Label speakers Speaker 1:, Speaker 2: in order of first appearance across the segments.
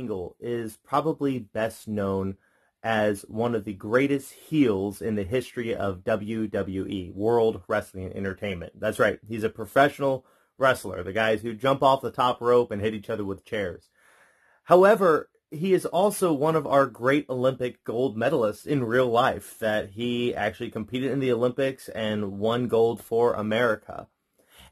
Speaker 1: Angle is probably best known as one of the greatest heels in the history of WWE, World Wrestling Entertainment. That's right. He's a professional wrestler, the guys who jump off the top rope and hit each other with chairs. However, he is also one of our great Olympic gold medalists in real life that he actually competed in the Olympics and won gold for America.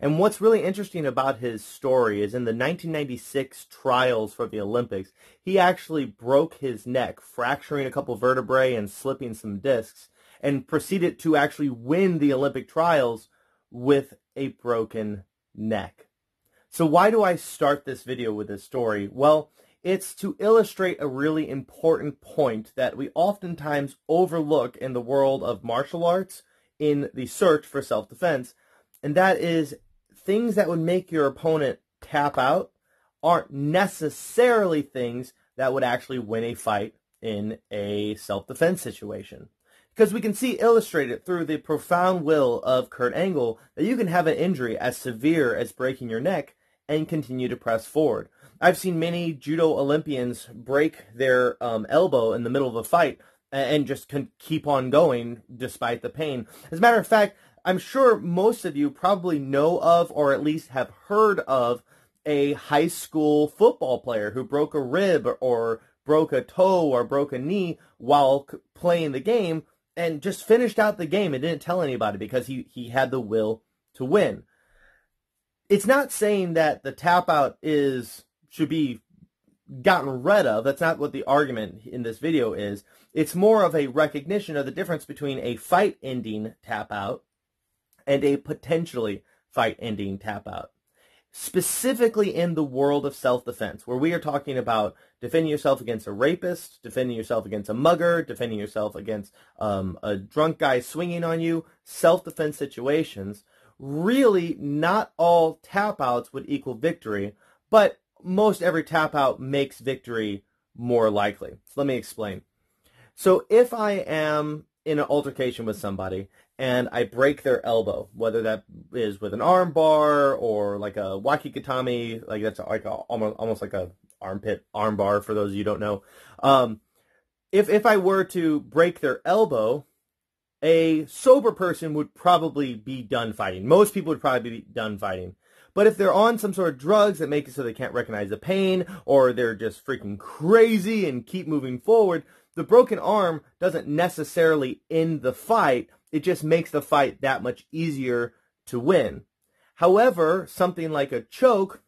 Speaker 1: And what's really interesting about his story is in the 1996 trials for the Olympics, he actually broke his neck, fracturing a couple vertebrae and slipping some discs, and proceeded to actually win the Olympic trials with a broken neck. So why do I start this video with this story? Well, it's to illustrate a really important point that we oftentimes overlook in the world of martial arts in the search for self-defense, and that is things that would make your opponent tap out aren't necessarily things that would actually win a fight in a self-defense situation. Because we can see illustrated through the profound will of Kurt Angle that you can have an injury as severe as breaking your neck and continue to press forward. I've seen many judo Olympians break their um, elbow in the middle of a fight and just keep on going despite the pain. As a matter of fact, I'm sure most of you probably know of or at least have heard of a high school football player who broke a rib or broke a toe or broke a knee while playing the game and just finished out the game and didn't tell anybody because he, he had the will to win. It's not saying that the tap out is should be gotten rid of. That's not what the argument in this video is. It's more of a recognition of the difference between a fight ending tap out and a potentially fight-ending tap out. Specifically in the world of self-defense, where we are talking about defending yourself against a rapist, defending yourself against a mugger, defending yourself against um, a drunk guy swinging on you, self-defense situations, really not all tap outs would equal victory, but most every tap out makes victory more likely. So let me explain. So if I am in an altercation with somebody and I break their elbow, whether that is with an arm bar or like a wakigatame, like that's like a, almost almost like a armpit arm bar for those you don't know. Um, if if I were to break their elbow, a sober person would probably be done fighting. Most people would probably be done fighting. But if they're on some sort of drugs that make it so they can't recognize the pain, or they're just freaking crazy and keep moving forward, the broken arm doesn't necessarily end the fight. It just makes the fight that much easier to win. However, something like a choke,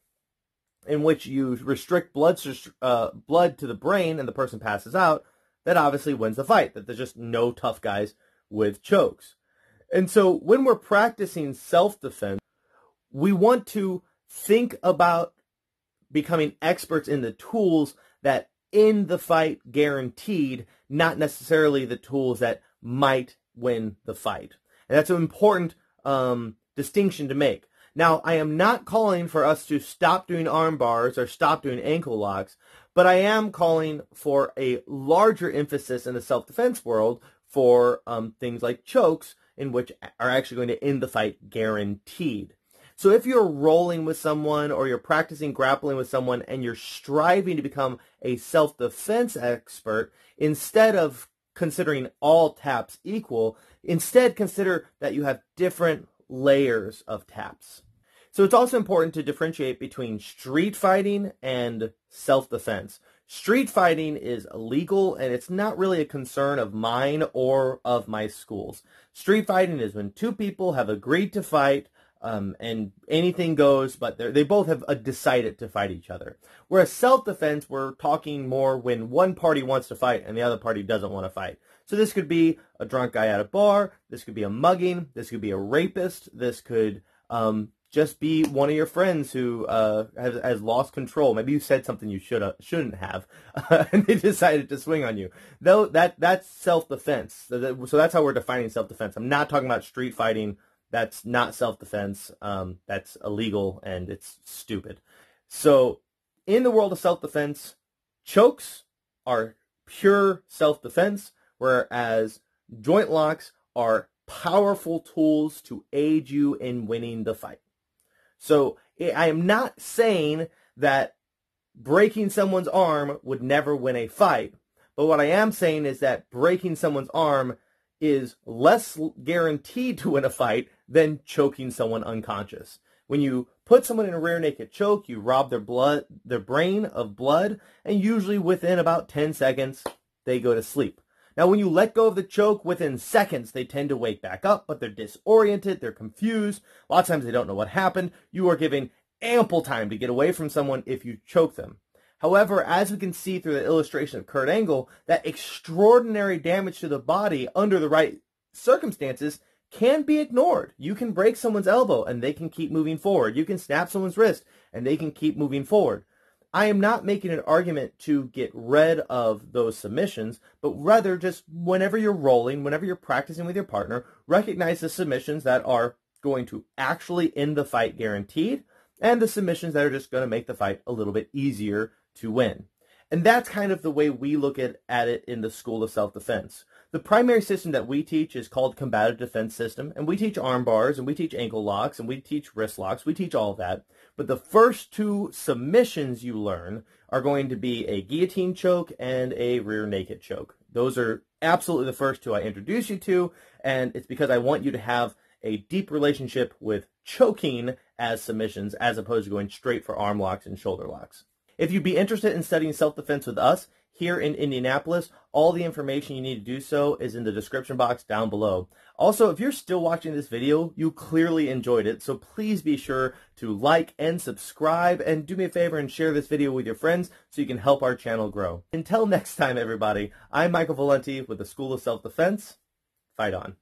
Speaker 1: in which you restrict blood uh, blood to the brain and the person passes out, that obviously wins the fight. That there's just no tough guys with chokes. And so when we're practicing self-defense, we want to think about becoming experts in the tools that in the fight guaranteed, not necessarily the tools that might win the fight. And that's an important um, distinction to make. Now, I am not calling for us to stop doing arm bars or stop doing ankle locks, but I am calling for a larger emphasis in the self-defense world for um, things like chokes, in which are actually going to end the fight guaranteed. So if you're rolling with someone or you're practicing grappling with someone and you're striving to become a self-defense expert, instead of considering all taps equal, instead consider that you have different layers of taps. So it's also important to differentiate between street fighting and self-defense. Street fighting is illegal and it's not really a concern of mine or of my schools. Street fighting is when two people have agreed to fight um, and anything goes, but they both have uh, decided to fight each other. Whereas self-defense, we're talking more when one party wants to fight and the other party doesn't want to fight. So this could be a drunk guy at a bar, this could be a mugging, this could be a rapist, this could um, just be one of your friends who uh, has, has, lost control. Maybe you said something you should shouldn't have, and they decided to swing on you. Though that that's self-defense. So, that, so that's how we're defining self-defense. I'm not talking about street fighting that's not self-defense. Um, that's illegal and it's stupid. So in the world of self-defense, chokes are pure self-defense, whereas joint locks are powerful tools to aid you in winning the fight. So I am not saying that breaking someone's arm would never win a fight. But what I am saying is that breaking someone's arm is less guaranteed to win a fight than choking someone unconscious. When you put someone in a rear naked choke, you rob their blood, their brain of blood, and usually within about 10 seconds, they go to sleep. Now, when you let go of the choke within seconds, they tend to wake back up, but they're disoriented, they're confused. A lot of times they don't know what happened. You are giving ample time to get away from someone if you choke them. However, as we can see through the illustration of Kurt Angle, that extraordinary damage to the body under the right circumstances can be ignored. You can break someone's elbow and they can keep moving forward. You can snap someone's wrist and they can keep moving forward. I am not making an argument to get rid of those submissions, but rather just whenever you're rolling, whenever you're practicing with your partner, recognize the submissions that are going to actually end the fight guaranteed and the submissions that are just going to make the fight a little bit easier to win. And that's kind of the way we look at, at it in the School of Self-Defense. The primary system that we teach is called combative defense system, and we teach arm bars, and we teach ankle locks, and we teach wrist locks. We teach all that. But the first two submissions you learn are going to be a guillotine choke and a rear naked choke. Those are absolutely the first two I introduce you to, and it's because I want you to have a deep relationship with choking as submissions as opposed to going straight for arm locks and shoulder locks. If you'd be interested in studying self-defense with us, here in Indianapolis. All the information you need to do so is in the description box down below. Also, if you're still watching this video, you clearly enjoyed it, so please be sure to like and subscribe, and do me a favor and share this video with your friends so you can help our channel grow. Until next time, everybody, I'm Michael Valenti with the School of Self-Defense. Fight on.